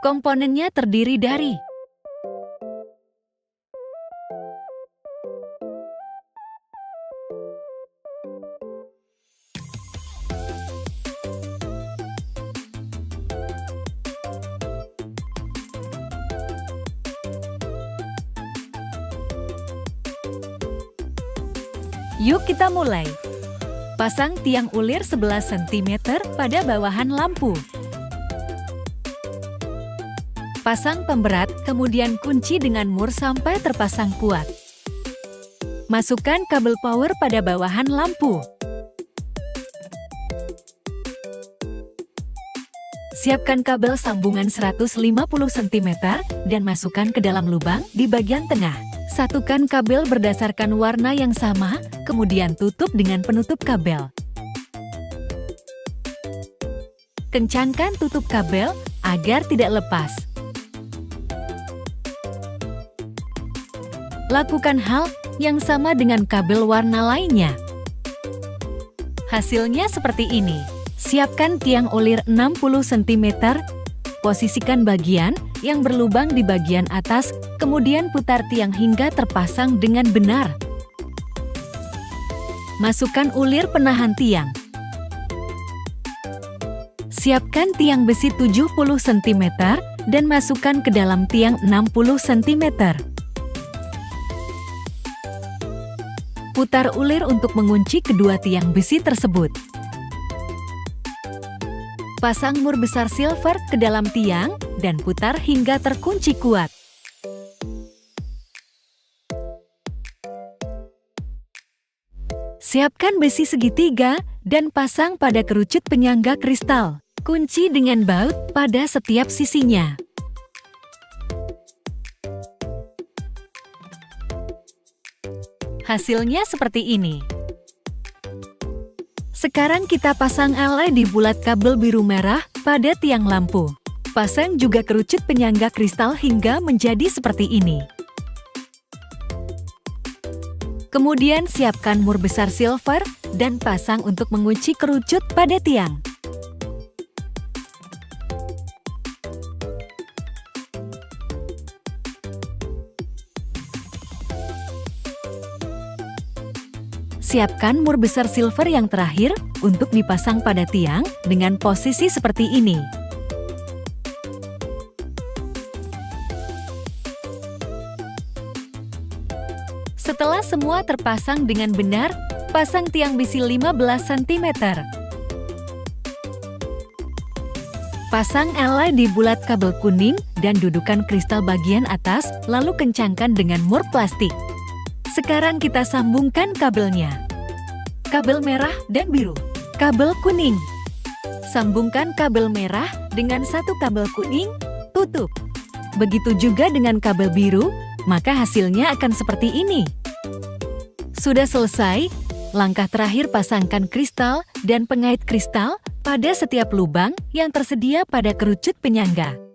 Komponennya terdiri dari Yuk kita mulai. Pasang tiang ulir 11 cm pada bawahan lampu. Pasang pemberat, kemudian kunci dengan mur sampai terpasang kuat. Masukkan kabel power pada bawahan lampu. Siapkan kabel sambungan 150 cm dan masukkan ke dalam lubang di bagian tengah. Satukan kabel berdasarkan warna yang sama, kemudian tutup dengan penutup kabel. Kencangkan tutup kabel agar tidak lepas. Lakukan hal yang sama dengan kabel warna lainnya. Hasilnya seperti ini. Siapkan tiang olir 60 cm, posisikan bagian yang berlubang di bagian atas, kemudian putar tiang hingga terpasang dengan benar. Masukkan ulir penahan tiang. Siapkan tiang besi 70 cm dan masukkan ke dalam tiang 60 cm. Putar ulir untuk mengunci kedua tiang besi tersebut. Pasang mur besar silver ke dalam tiang dan putar hingga terkunci kuat. Siapkan besi segitiga dan pasang pada kerucut penyangga kristal. Kunci dengan baut pada setiap sisinya. Hasilnya seperti ini. Sekarang kita pasang LED bulat kabel biru merah pada tiang lampu. Pasang juga kerucut penyangga kristal hingga menjadi seperti ini. Kemudian siapkan mur besar silver dan pasang untuk mengunci kerucut pada tiang. Siapkan mur besar silver yang terakhir untuk dipasang pada tiang dengan posisi seperti ini. Setelah semua terpasang dengan benar, pasang tiang besi 15 cm. Pasang LED di bulat kabel kuning dan dudukan kristal bagian atas, lalu kencangkan dengan mur plastik. Sekarang kita sambungkan kabelnya. Kabel merah dan biru. Kabel kuning. Sambungkan kabel merah dengan satu kabel kuning, tutup. Begitu juga dengan kabel biru, maka hasilnya akan seperti ini. Sudah selesai, langkah terakhir pasangkan kristal dan pengait kristal pada setiap lubang yang tersedia pada kerucut penyangga.